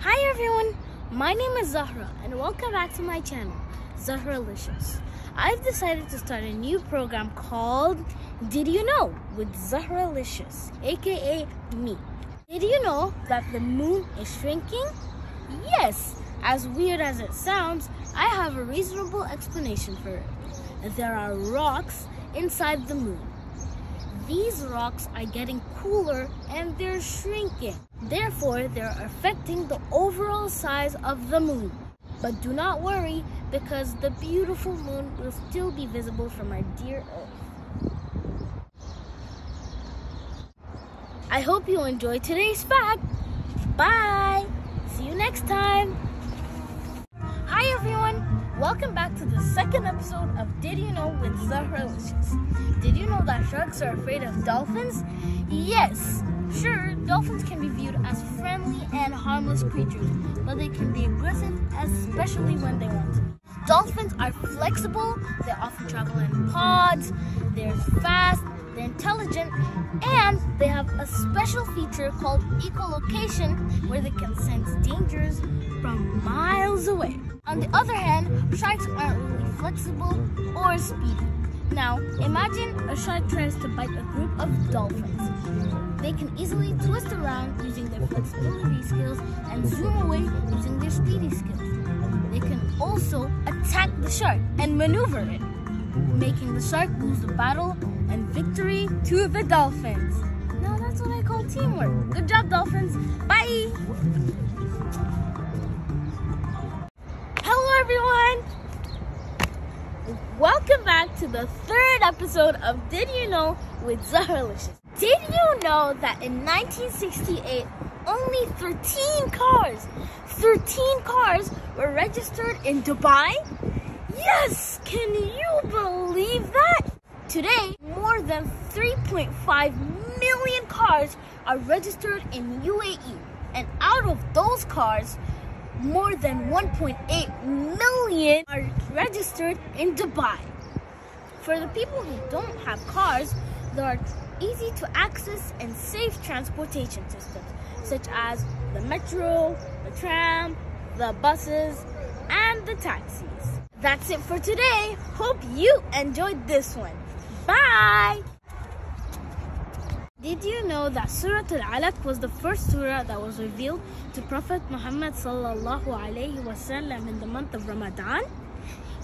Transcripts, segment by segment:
Hi everyone, my name is Zahra and welcome back to my channel, Zahralicious. I've decided to start a new program called Did You Know with Zahralicious, aka me. Did you know that the moon is shrinking? Yes, as weird as it sounds, I have a reasonable explanation for it. There are rocks inside the moon. These rocks are getting cooler and they're shrinking. Therefore, they're affecting the overall size of the moon. But do not worry because the beautiful moon will still be visible from our dear Earth. I hope you enjoyed today's fact. Bye! See you next time! Hi everyone! Welcome back to the second episode of Did You Know with Zahralicious. Did you know that sharks are afraid of dolphins? Yes, sure, dolphins can be viewed as friendly and harmless creatures, but they can be aggressive, especially when they want to. Dolphins are flexible, they often travel in pods, they're fast, they're intelligent, and they have a special feature called echolocation where they can sense dangers from miles away. On the other hand, sharks aren't really flexible or speedy. Now, imagine a shark tries to bite a group of dolphins. They can easily twist around using their flexibility skills and zoom away using their speedy skills. They can also attack the shark and maneuver it, making the shark lose the battle and victory to the dolphins. Now that's what I call teamwork. Good job, dolphins. Bye! Hello, everyone! Welcome back to the third episode of Did You Know with Zahralicious. Did you know that in 1968, only 13 cars, 13 cars were registered in Dubai? Yes! Can you believe that? Today, more than 3.5 million cars are registered in UAE. And out of those cars, more than 1.8 million are registered in Dubai. For the people who don't have cars, there are easy to access and safe transportation systems, such as the metro, the tram, the buses, and the taxis. That's it for today. Hope you enjoyed this one. Bye! Did you know that Surah Al-Alaq was the first surah that was revealed to Prophet Muhammad sallallahu alaihi wasallam in the month of Ramadan?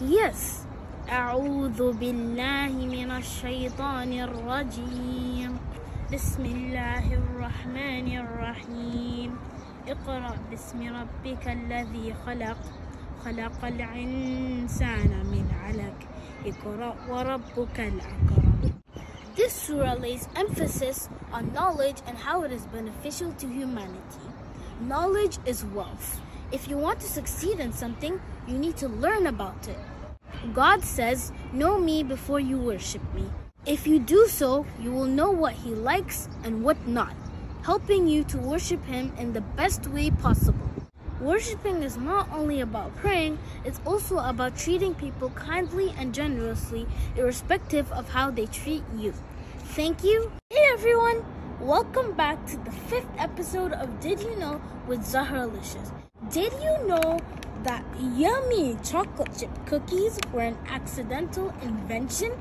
Yes. أعوذ بالله من الشيطان الرجيم بسم الله الرحمن الرحيم اقرأ باسم ربك الذي خلق خلق الإنسان من علق اقرأ وربك الأكرم This surah lays emphasis on knowledge and how it is beneficial to humanity. Knowledge is wealth. If you want to succeed in something, you need to learn about it. God says, Know me before you worship me. If you do so, you will know what He likes and what not, helping you to worship Him in the best way possible. Worshipping is not only about praying, it's also about treating people kindly and generously, irrespective of how they treat you. Thank you. Hey everyone! Welcome back to the fifth episode of Did You Know with Zahralicious. Did you know that yummy chocolate chip cookies were an accidental invention?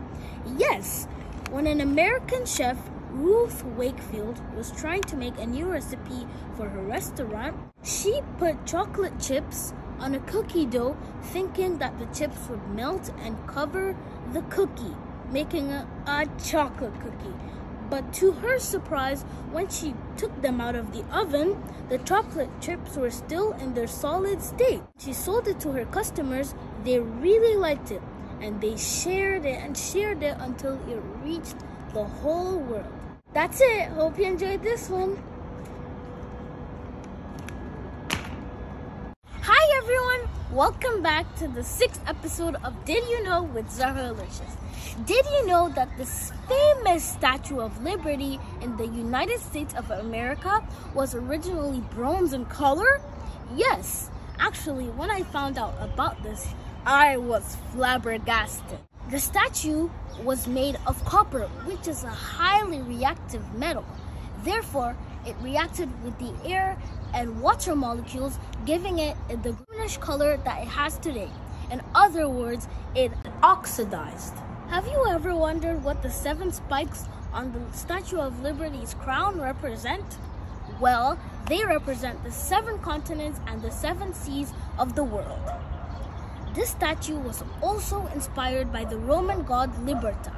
Yes, when an American chef Ruth Wakefield was trying to make a new recipe for her restaurant, she put chocolate chips on a cookie dough thinking that the chips would melt and cover the cookie, making a, a chocolate cookie. But to her surprise, when she took them out of the oven, the chocolate chips were still in their solid state. She sold it to her customers. They really liked it and they shared it and shared it until it reached the whole world. That's it. Hope you enjoyed this one. Hi everyone. Welcome back to the sixth episode of Did You Know with Zahralicious. Did you know that this famous Statue of Liberty in the United States of America was originally bronze in color? Yes. Actually, when I found out about this, I was flabbergasted. The statue was made of copper, which is a highly reactive metal. Therefore, it reacted with the air and water molecules, giving it the greenish color that it has today. In other words, it oxidized. Have you ever wondered what the seven spikes on the Statue of Liberty's crown represent? Well, they represent the seven continents and the seven seas of the world. This statue was also inspired by the Roman god Liberta.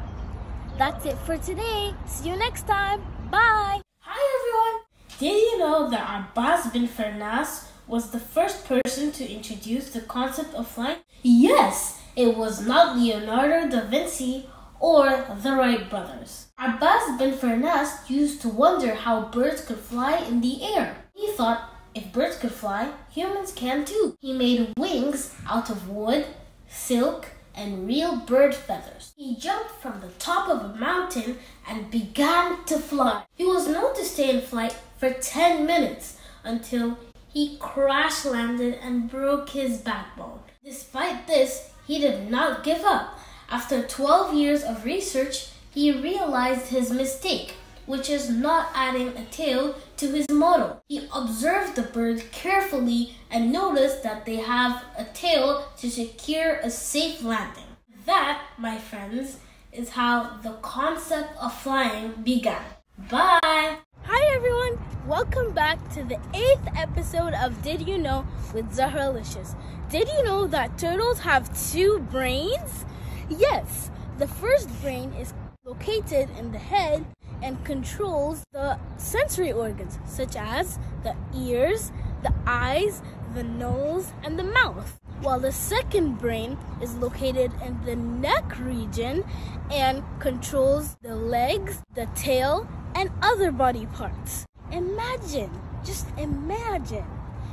That's it for today. See you next time. Bye. Hi everyone. Did you know that Abbas bin Firnas was the first person to introduce the concept of flying? Yes, it was not Leonardo da Vinci or the Wright brothers. Abbas bin Firnas used to wonder how birds could fly in the air. He thought if birds could fly, humans can too. He made wings out of wood, silk, and real bird feathers. He jumped from the top of a mountain and began to fly. He was known to stay in flight for 10 minutes until he crash landed and broke his backbone. Despite this, he did not give up. After 12 years of research, he realized his mistake, which is not adding a tail to his model. He observed the bird carefully and noticed that they have a tail to secure a safe landing. That, my friends, is how the concept of flying began. Bye! Hi everyone, welcome back to the eighth episode of Did You Know with Zahralicious. Did you know that turtles have two brains? Yes, the first brain is located in the head and controls the sensory organs such as the ears, the eyes, the nose, and the mouth. While the second brain is located in the neck region and controls the legs, the tail, and other body parts. Imagine, just imagine,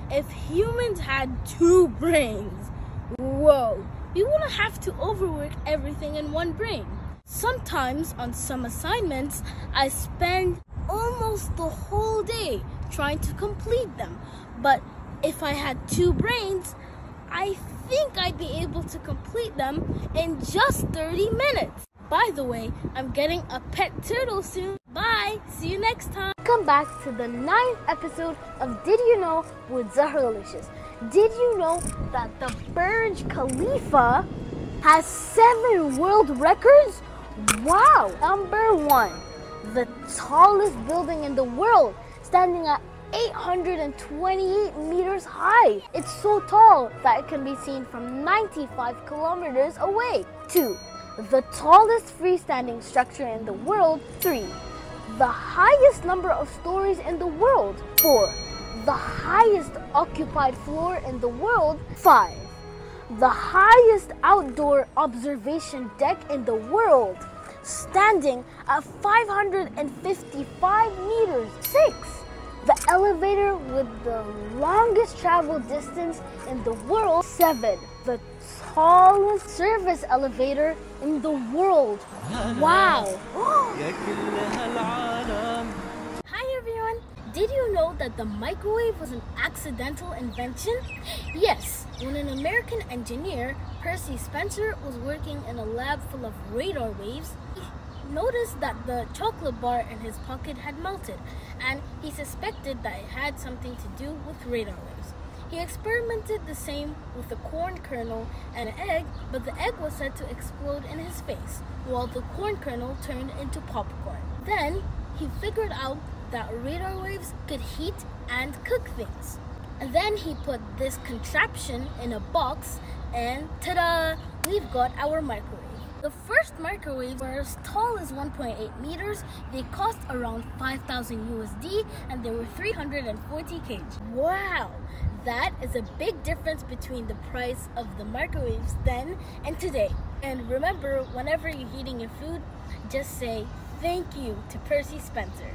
if humans had two brains. Whoa, we wouldn't have to overwork everything in one brain. Sometimes on some assignments, I spend almost the whole day trying to complete them. But if I had two brains, I think I'd be able to complete them in just 30 minutes. By the way, I'm getting a pet turtle soon. Bye. See you next time. Welcome back to the ninth episode of Did You Know with Zahralicious. Did you know that the Burj Khalifa has seven world records? Wow! Number one, the tallest building in the world, standing at 828 meters high. It's so tall that it can be seen from 95 kilometers away. Two, the tallest freestanding structure in the world. Three, the highest number of stories in the world. Four, the highest occupied floor in the world. Five, the highest outdoor observation deck in the world, standing at 555 meters. Six, the elevator with the longest travel distance in the world. Seven, the tallest service elevator in the world. Wow! Hi everyone! Did you know that the microwave was an accidental invention? Yes, when an American engineer, Percy Spencer, was working in a lab full of radar waves, noticed that the chocolate bar in his pocket had melted, and he suspected that it had something to do with radar waves. He experimented the same with a corn kernel and an egg, but the egg was said to explode in his face, while the corn kernel turned into popcorn. Then he figured out that radar waves could heat and cook things. And then he put this contraption in a box and ta-da! We've got our microwave. The first microwaves were as tall as 1.8 meters, they cost around 5,000 USD, and they were 340 kg. Wow! That is a big difference between the price of the microwaves then and today. And remember, whenever you're heating your food, just say thank you to Percy Spencer.